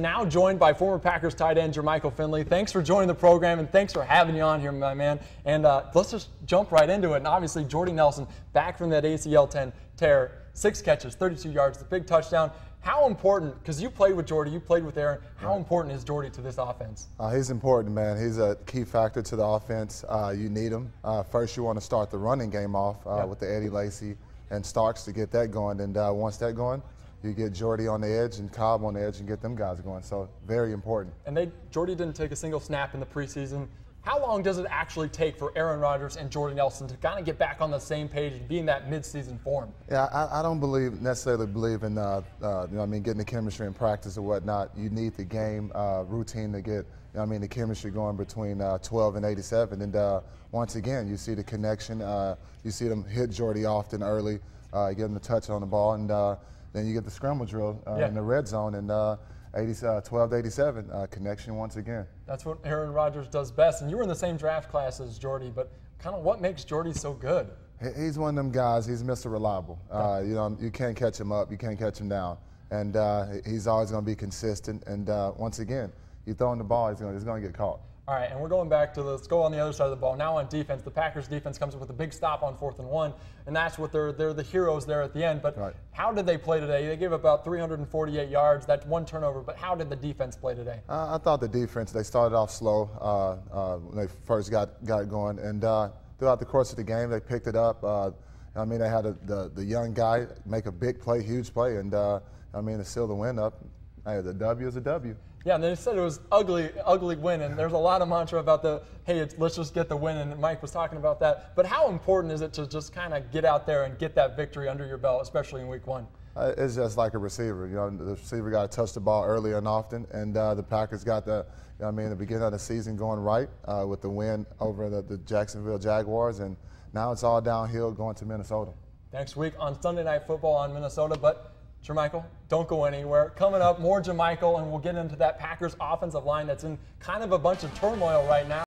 Now joined by former Packers tight end Jermichael Finley. Thanks for joining the program and thanks for having you on here, my man. And uh, let's just jump right into it. And obviously, Jordy Nelson back from that ACL 10 tear, six catches, 32 yards, the big touchdown. How important, because you played with Jordy, you played with Aaron, how important is Jordy to this offense? Uh, he's important, man. He's a key factor to the offense. Uh, you need him. Uh, first, you want to start the running game off uh, Yep. with the Eddie Lacy and Starks to get that going. And uh, once that going, you get Jordy on the edge and Cobb on the edge and get them guys going. So very important. And they Jordy didn't take a single snap in the preseason. How long does it actually take for Aaron Rodgers and Jordy Nelson to kind of get back on the same page and be in that midseason form? Yeah, I, I don't believe necessarily believe in uh, uh, you know I mean getting the chemistry in practice or whatnot. You need the game uh, routine to get you know I mean the chemistry going between uh, 12 and 87. And uh, once again, you see the connection. Uh, you see them hit Jordy often early, uh, get him the touch on the ball, and uh, then you get the scramble drill uh, Yeah. in the red zone and uh, 80, uh, 12 to 87 uh, connection once again. That's what Aaron Rodgers does best. And you were in the same draft class as Jordy, but kind of what makes Jordy so good? He- He's one of them guys. He's Mr. Reliable. Uh, you know, you can't catch him up. You can't catch him down. And uh, he's always going to be consistent. And uh, once again, you throw him the ball, he's going he's to get caught. All right, and we're going back to the, let's go on the other side of the ball. Now on defense, the Packers defense comes up with a big stop on fourth and one, and that's what they're they're the heroes there at the end. But Right. how did they play today? They gave about 348 yards, that one turnover. But how did the defense play today? Uh, I thought the defense, they started off slow uh, uh, when they first got, got going. And uh, throughout the course of the game, they picked it up. Uh, I mean, they had a, the, the young guy make a big play, huge play. And uh, I mean, to seal the win up, hey, the W is a W. Yeah, and they said it was ugly, ugly win, and there's a lot of mantra about the hey, it's, let's just get the win, and Mike was talking about that. But how important is it to just kind of get out there and get that victory under your belt, especially in week one? Uh, it's just like a receiver. You know, the receiver got to touch the ball early and often, and uh, the Packers got the, you know, I mean, the beginning of the season going right uh, with the win over the, the Jacksonville Jaguars, and now it's all downhill going to Minnesota. Next week on Sunday Night Football on Minnesota, but Jermichael, don't go anywhere. Coming up, more Jermichael, and we'll get into that Packers offensive line that's in kind of a bunch of turmoil right now.